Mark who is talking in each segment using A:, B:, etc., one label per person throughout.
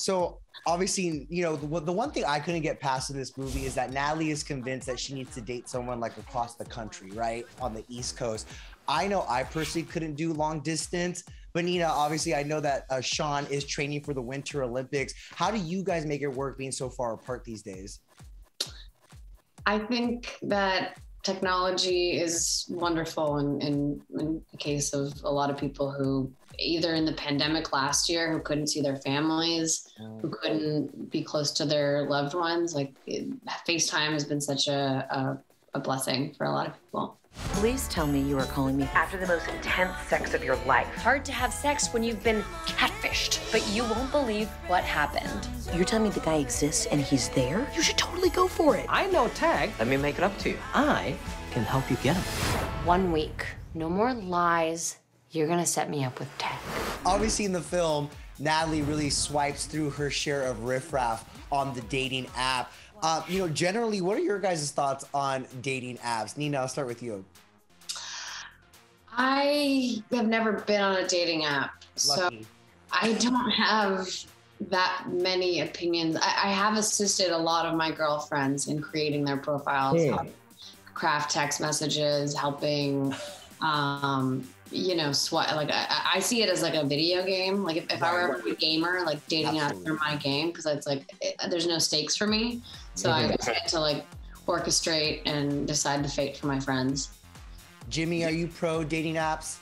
A: So obviously, you know, the, the one thing I couldn't get past in this movie is that Natalie is convinced that she needs to date someone like across the country, right? On the East Coast. I know I personally couldn't do long distance, but Nina, obviously, I know that uh, Shaun is training for the Winter Olympics. How do you guys make it work being so far apart these days?
B: I think that technology is wonderful in, in, in the case of a lot of people who either in the pandemic last year who couldn't see their families who mm. couldn't be close to their loved ones like it, facetime has been such a, a, a blessing for a lot of people
C: Please tell me you are calling me after the most intense sex of your life.
D: Hard to have sex when you've been catfished, but you won't believe what happened.
C: You're telling me the guy exists and he's there? You should totally go for it.
E: I know Tag. Let me make it up to you. I can help you get him.
D: One week. No more lies. You're gonna set me up with Tag.
A: Obviously, in the film, Natalie really swipes through her share of riffraff on the dating app. Uh, you know, generally, what are your guys' thoughts on dating apps? Nina, I'll start with you.
B: I have never been on a dating app, Lucky. so I don't have that many opinions. I, I, have assisted a lot of my girlfriends in creating their profiles, yeah. craft text messages, helping, um, you know, sweat. Like I, I, see it as like a video game. Like if, if I were ever a gamer, like dating apps are my game because it's like it, there's no stakes for me. So I just get to like orchestrate and decide the fate for my friends.
A: Jimmy, are you pro dating apps?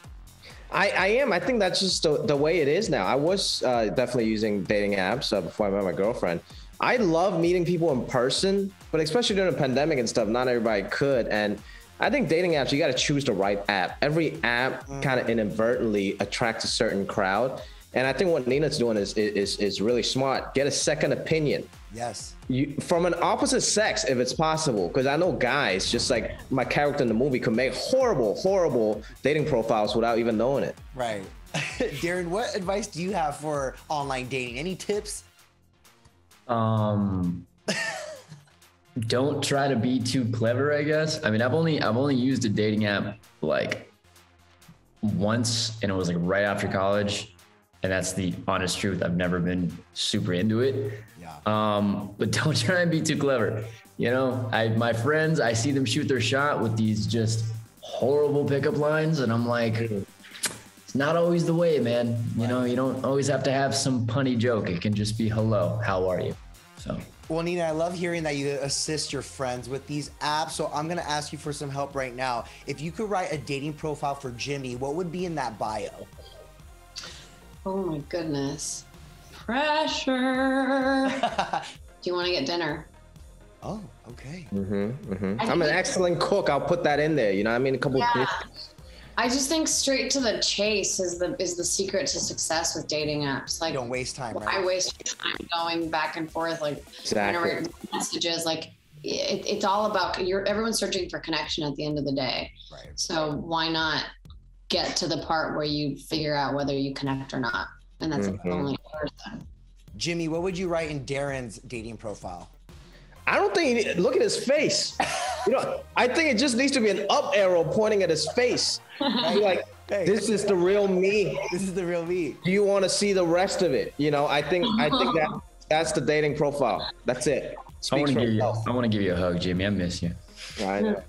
F: I, I am. I think that's just the, the way it is now. I was uh, definitely using dating apps uh, before I met my girlfriend. I love meeting people in person, but especially during the pandemic and stuff, not everybody could. And I think dating apps, you got to choose the right app. Every app mm. kind of inadvertently attracts a certain crowd. And I think what Nina's doing is, is is really smart. Get a second opinion.
A: Yes.
F: You from an opposite sex if it's possible, because I know guys, just like my character in the movie, could make horrible, horrible dating profiles without even knowing it.
A: Right. Darren, what advice do you have for online dating? Any tips?
G: Um don't try to be too clever, I guess. I mean, I've only I've only used a dating app like once and it was like right after college and that's the honest truth. I've never been super into it. Yeah. Um, but don't try and be too clever. You know, I my friends, I see them shoot their shot with these just horrible pickup lines, and I'm like, it's not always the way, man. You know, you don't always have to have some punny joke. It can just be hello, how are you? So.
A: Well, Nina, I love hearing that you assist your friends with these apps. So I'm going to ask you for some help right now. If you could write a dating profile for Jimmy, what would be in that bio?
B: Oh my goodness. Pressure. Do you want to get dinner?
A: Oh, okay.
F: Mm-hmm, mm-hmm. I'm an excellent cook. I'll put that in there. You know, I mean, a couple. Yeah.
B: I just think straight to the chase is the is the secret to success with dating apps. Like,
A: you don't waste time. Right?
B: I waste time going back and forth, like
F: exactly.
B: messages. Like, it, it's all about you're everyone's searching for connection at the end of the day.
A: Right.
B: So why not get to the part where you figure out whether you connect or not. And that's mm-hmm. the only person.
A: Jimmy, what would you write in Darren's dating profile?
F: I don't think he, look at his face. you know, I think it just needs to be an up arrow pointing at his face. Be like, hey, this is the real me.
A: This is the real me.
F: Do you want to see the rest of it? You know, I think I think that that's the dating profile. That's it.
G: Speaks I want to give you. I want to give you a hug, Jimmy. I miss you.
F: I know.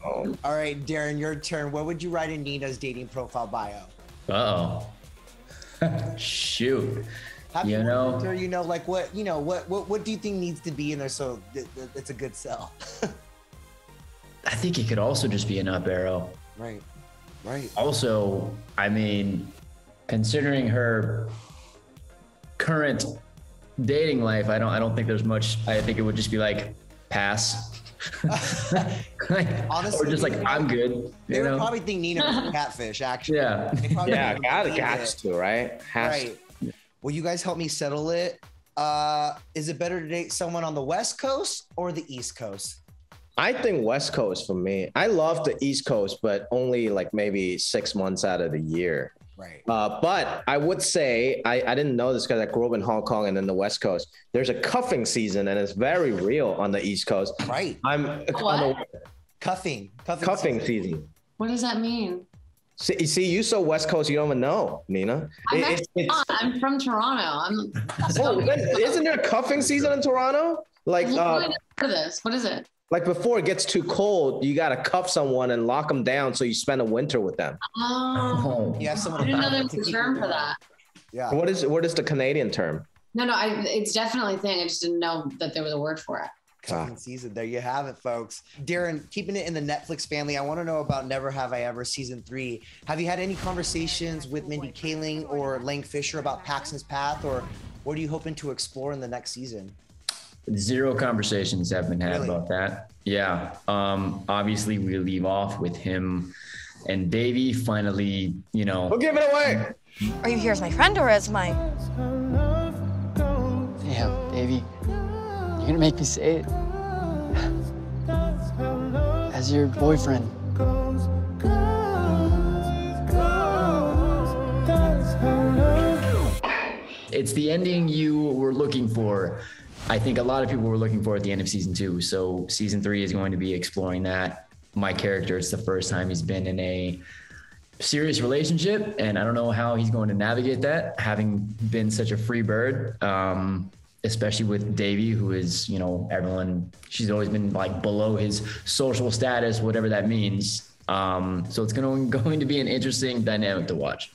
A: All right, Darren, your turn. What would you write in Nina's dating profile bio?
G: oh. Shoot.
A: Happy you know, or you know, like what you know, what what what do you think needs to be in there so it's a good sell?
G: I think it could also just be an up arrow.
A: Right. Right.
G: Also, I mean, considering her current dating life, I don't I don't think there's much I think it would just be like pass Honestly, or just like I'm good.
A: They
G: would
A: probably think Nina was a catfish. Actually,
G: yeah,
F: yeah, gotta catch to right.
A: Has right. To. Will you guys help me settle it? Uh, is it better to date someone on the West Coast or the East Coast?
F: I think West Coast for me. I love the East Coast, but only like maybe six months out of the year.
A: Right.
F: Uh, but I would say I, I didn't know this because I grew up in Hong Kong and then the West Coast. There's a cuffing season and it's very real on the East Coast.
A: Right.
F: I'm
B: what?
A: cuffing.
F: Cuffing, cuffing season. season.
B: What does that mean?
F: See, you see, you so West Coast, you don't even know, Nina.
B: I'm
F: It- it's-
B: not. I'm from Toronto. I'm.
F: oh, isn't there a cuffing season in Toronto? Like,
B: What
F: uh,
B: this? What is it?
F: like before it gets too cold, you gotta cuff someone and lock them down so you spend a winter with them.
B: Oh,
A: You have someone
B: I didn't know there was a term for that.
A: Yeah.
F: What is what is the Canadian term?
B: No, no, I, it's definitely a thing. I just didn't know that there was a word for it.
A: Second season. There you have it, folks. Darren, keeping it in the Netflix family, I want to know about Never Have I Ever season three. Have you had any conversations with Mindy Kaling or Lang Fisher about Paxton's path, or what are you hoping to explore in the next season?
G: Zero conversations have been had
A: Really?
G: about that. Yeah. Um, obviously, we leave off with him and Devi finally, you know,
F: We'll give it away.
H: Are you here as my friend or as my.
E: Yeah, Devi. You're gonna make me say it. As your boyfriend.
G: it's the ending you were looking for. I think a lot of people were looking for at the end of season two. So season three is going to be exploring that. My character, it's the first time he's been in a serious relationship, and I don't know how he's going to navigate that, having been such a free bird. Um, especially with Devi, who is, you know, everyone, she's always been like below his social status, whatever that means. Um, so it's going to, going to be an interesting dynamic to watch.